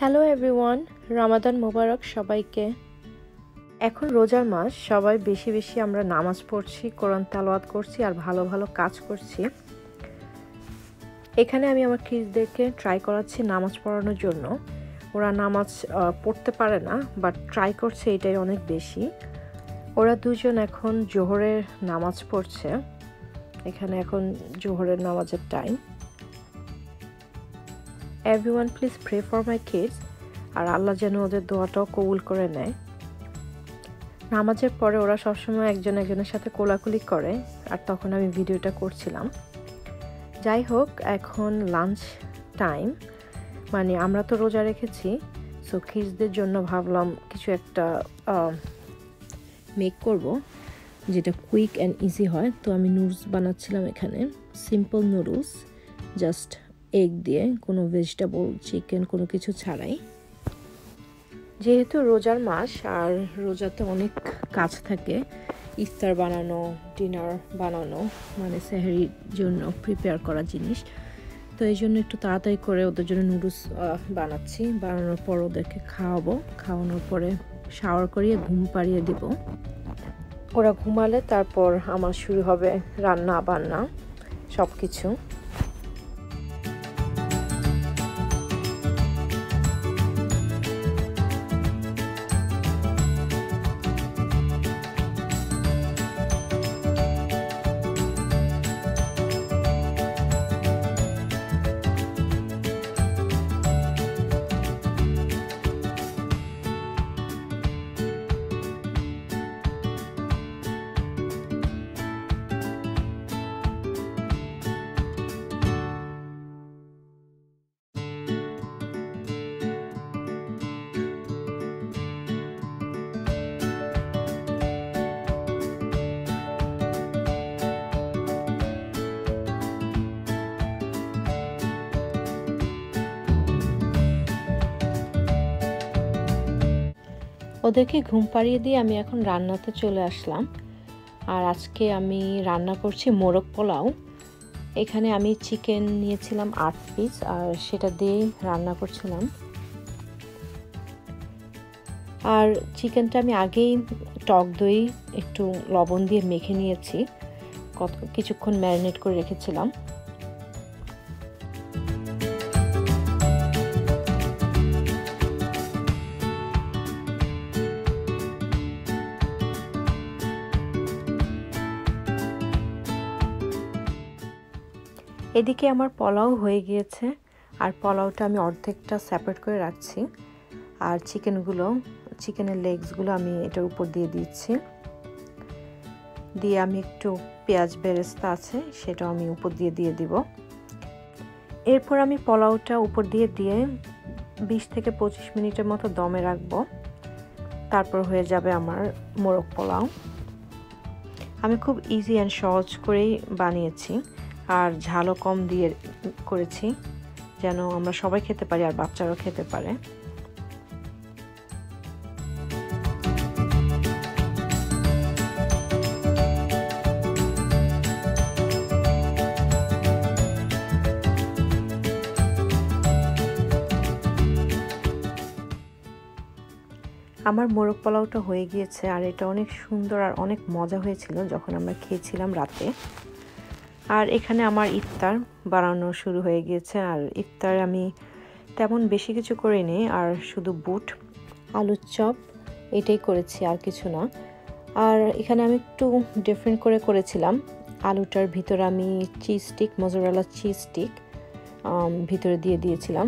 Hello everyone Ramadan মোবারক সবাইকে। এখন রোজার মাস, সবাই বেশি বেশি আমরা নামাজ পড়ছি, কোরআন তালোয়াত করছি আর ভালো ভালো কাজ করছি। এখানে আমি আমার কিডসদেরকে ট্রাই করাচ্ছি নামাজ পড়ানোর জন্য। ওরা নামাজ পড়তে পারে না বাট ট্রাই করছে এটাই অনেক বেশি। ওরা দুজন এখন জোহরের নামাজ পড়ছে। এখানে এখন জোহরের নামাজের time everyone please pray for my kids আর আল্লাহ যেন ওদের দোয়াটাও কবুল করে নেয়। নামাজের পরে ওরা সবসময় একজন একজনের সাথে কোলাকুলি করে। আর তখন আমি ভিডিওটা করছিলাম। যাই হোক, এখন লাঞ্চ টাইম মানে আমরা তো রোজা রেখেছি। সো কিডসদের জন্য ভাবলাম কিছু একটা মেক করব, যেটা কুইক অ্যান্ড ইজি হয়। তো আমি নুডলস বানাচ্ছিলাম এখানে। সিম্পল নুডলস জাস্ট এগ দিয়ে কোনো ভেজিটেবল চিকেন কোনো কিছু ছাড়াই। যেহেতু রোজার মাস, আর রোজাতে অনেক কাজ থাকে, ইফতার বানানো ডিনার বানানো মানে সেহারির জন্য প্রিপেয়ার করা জিনিস, তো এই জন্য একটু তাড়াতাড়ি করে ওদের জন্য নুডলস বানাচ্ছি। বানানোর পর ওদেরকে খাওয়াবো। খাওয়ানোর পরে শাওয়ার করিয়ে, ঘুম পাড়িয়ে দিব। ওরা ঘুমালে তারপর আমার শুরু হবে রান্না বান্না সব কিছু ওদেরকে ঘুম পাড়িয়ে দিয়ে আমি এখন রান্নাতে চলে আসলাম। আর আজকে আমি রান্না করছি মোরগ পোলাও। এখানে আমি চিকেন নিয়েছিলাম আট পিস, আর সেটা দিয়েই রান্না করছিলাম। আর চিকেনটা আমি আগেই টক দই, একটু লবণ দিয়ে মেখে নিয়েছি। কত, কিছুক্ষণ ম্যারিনেট করে রেখেছিলাম। এদিকে আমার পোলাও হয়ে গিয়েছে, আর পোলাওটা আমি অর্ধেকটা সেপারেট করে রাখছি। আর চিকেনগুলো চিকেনের লেগসগুলো আমি এটার উপর দিয়ে দিচ্ছি। দিয়ে আমি একটু পেঁয়াজ বেরেস্তা আছে, সেটাও আমি উপর দিয়ে দিয়ে দিব। এরপর আমি পোলাওটা উপর দিয়ে দিয়ে বিশ থেকে পঁচিশ মিনিটের মতো দমে রাখব। তারপর হয়ে যাবে আমার মোরগ পোলাও। আমি খুব ইজি অ্যান্ড সহজ করেই বানিয়েছি। আর ঝালও কম দিয়ে করেছি, যেন আমরা সবাই খেতে পারি আর বাচ্চারাও খেতে পারে। আমার মোরগ পোলাওটা হয়ে গিয়েছে আর এটা অনেক সুন্দর আর অনেক মজা হয়েছিল যখন আমরা খেয়েছিলাম রাতে। আর এখানে আমার ইফতার বানানো শুরু হয়ে গিয়েছে। আর ইফতার আমি তেমন বেশি কিছু করিনি, আর শুধু বুট, আলুর চপ, এটাই করেছি, আর কিছু না। আর এখানে আমি একটু ডিফারেন্ট করে করেছিলাম। আলুটার ভিতরে আমি cheese stick mozzarella cheese stick ভিতরে দিয়ে দিয়েছিলাম।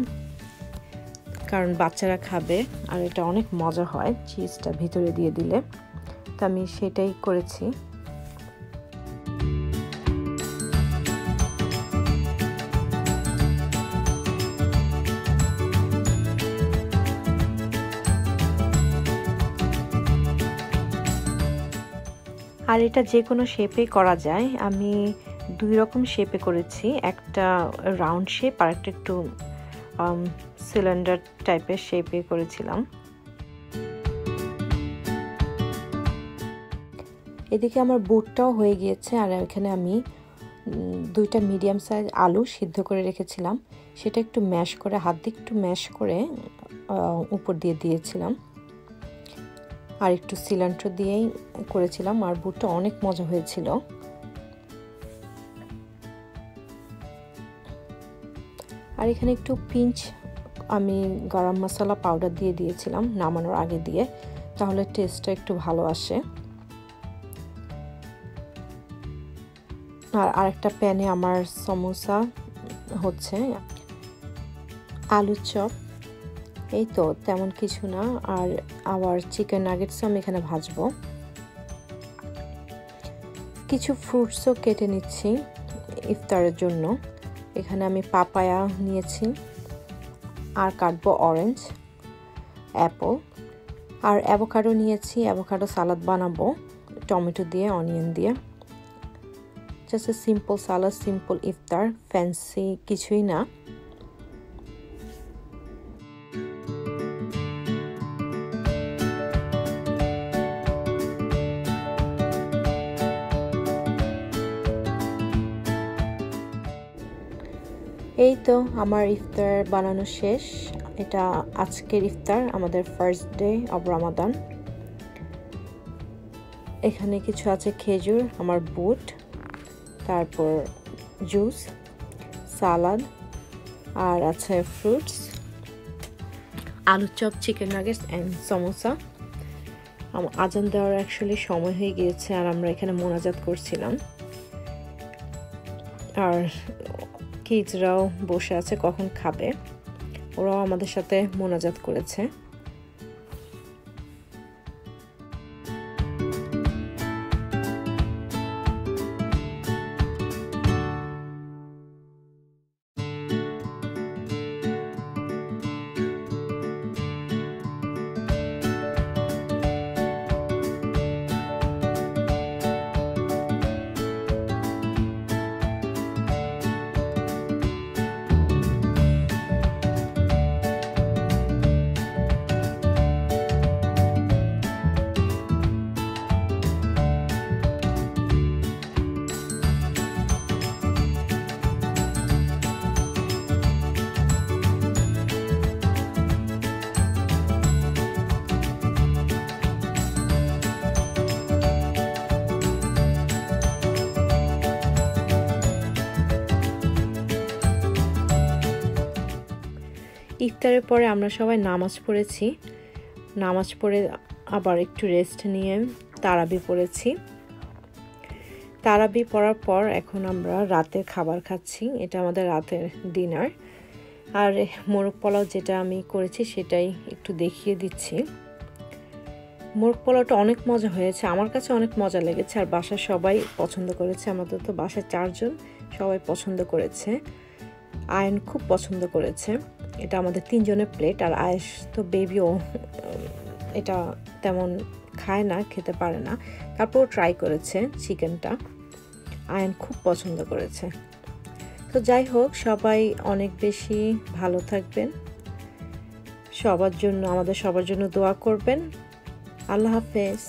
কারণ বাচ্চারা খাবে, আর এটা অনেক মজা হয় চিজটা ভিতরে দিয়ে দিলে। তো আমি সেটাই করেছি। আর এটা যে কোনো শেপেই করা যায়। আমি দুই রকম শেপে করেছি। একটা রাউন্ড শেপ আর একটা একটু সিলিন্ডার টাইপের শেপে করেছিলাম। এদিকে আমার বুটটাও হয়ে গিয়েছে আর এখানে আমি দুইটা মিডিয়াম সাইজ আলু সিদ্ধ করে রেখেছিলাম। সেটা একটু ম্যাশ করে, হাত দিয়ে একটু ম্যাশ করে উপর দিয়ে দিয়েছিলাম। আর একটু সিলান্ট্রো দিয়েই করেছিলাম, আর বুটটা অনেক মজা হয়েছিল। আর এখানে একটু পিঞ্চ আমি গরম মশলা পাউডার দিয়ে দিয়েছিলাম নামানোর আগে দিয়ে, তাহলে টেস্টটা একটু ভালো আসে। আর আরেকটা প্যানে আমার সমোসা হচ্ছে আলু চপ। এই তো, তেমন কিছু না। আর আবার চিকেন নাগেটসও আমি এখানে ভাজবো। কিছু ফ্রুটসও কেটে নিচ্ছি ইফতারের জন্য। এখানে আমি পাপায়া নিয়েছি। আর কাটবো অরেঞ্জ অ্যাপল আর অ্যাভোকাডো নিয়েছি অ্যাভোকাডো সালাদ বানাবো, টমেটো দিয়ে অনিয়ন দিয়ে। জাস্ট সিম্পল সালাদ সিম্পল ইফতার ফ্যান্সি কিছুই না। এই তো আমার ইফতার বানানো শেষ। এটা আজকের ইফতার, আমাদের ফার্স্ট ডে অব রামাদান এখানে কিছু আছে খেজুর, আমার বুট, তারপর জুস সালাদ আর আছে ফ্রুটস আলু chop chicken nuggets and samosa আজান দেওয়ার অ্যাকচুয়ালি সময় হয়ে গিয়েছে আর আমরা এখানে মোনাজাত করছিলাম। আর কিডসরাও বসে আছে কখন খাবে? ওরাও আমাদের সাথে মোনাজাত করেছে। ইফতারের পরে আমরা সবাই নামাজ পড়েছি। নামাজ পড়ে আবার একটু রেস্ট নিয়ে তারাবি পড়েছি। তারাবি পড়ার পর এখন আমরা রাতের খাবার খাচ্ছি। এটা আমাদের রাতের ডিনার আর মোরগ পোলাও যেটা আমি করেছি সেটাই একটু দেখিয়ে দিচ্ছি। মোরগ পোলাওটা অনেক মজা হয়েছে। আমার কাছে অনেক মজা লেগেছে। আর বাসার সবাই পছন্দ করেছে। আমাদের তো বাসায় চারজন সবাই পছন্দ করেছে। আয়ন খুব পছন্দ করেছে। এটা আমাদের তিনজনের প্লেট আর আয়েস তো বেবিও এটা তেমন খায় না, খেতে পারে না। তারপর ট্রাই করেছে চিকেনটা আয়ন খুব পছন্দ করেছে। তো যাই হোক, সবাই অনেক বেশি ভালো থাকবেন। সবার জন্য, আমাদের সবার জন্য দোয়া করবেন। আল্লাহ হাফেজ।